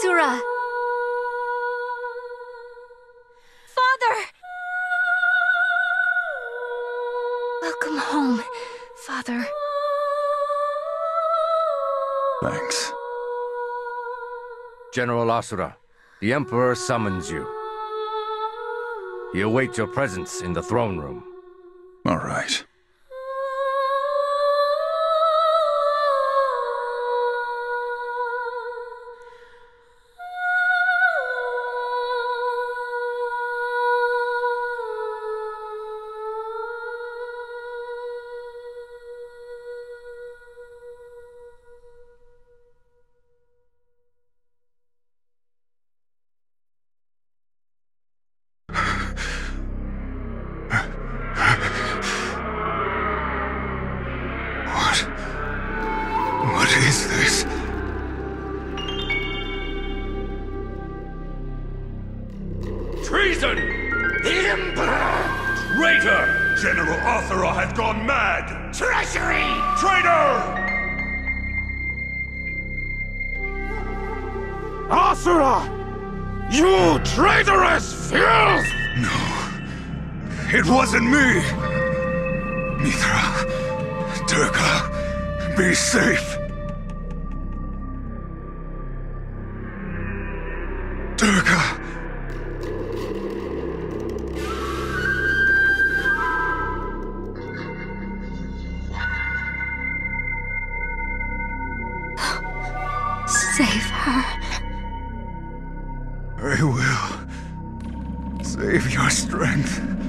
Asura! Father! Welcome home, Father. Thanks. General Asura, the Emperor summons you. He awaits your presence in the throne room. All right. Is this? Treason! The Emperor! Traitor! General Asura has gone mad! Treachery! Traitor! Asura! You traitorous filth! No, it wasn't me! Mithra, Durga, be safe. Durga. Save her. I will. Save your strength.